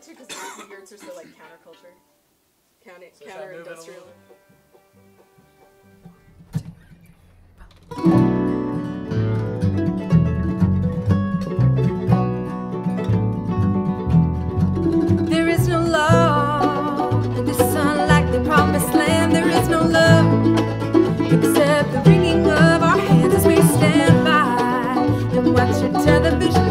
want to because the yurts are so like counterculture, counter so counter industrial. There is no love in the sun like the promised land. There is no love except the wringing of our hands as we stand by and watch your television.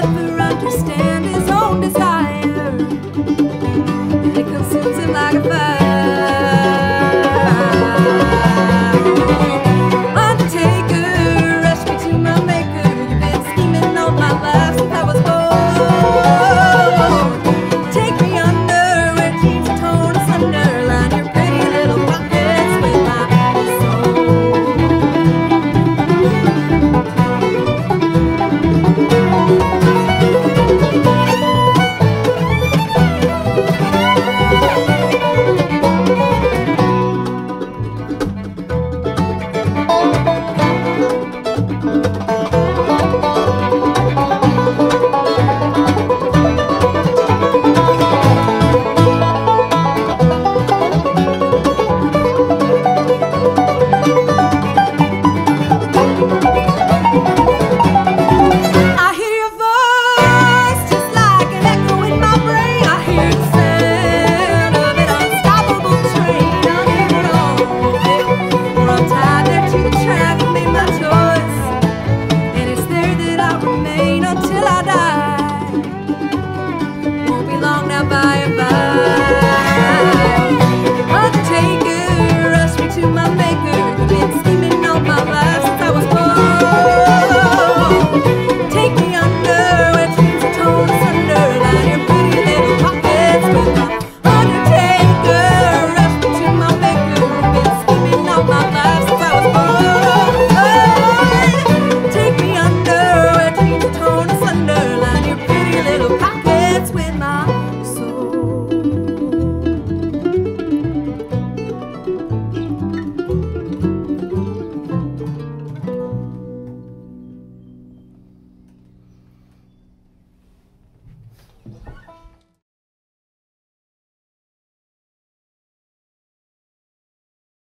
never understand. bye, bye.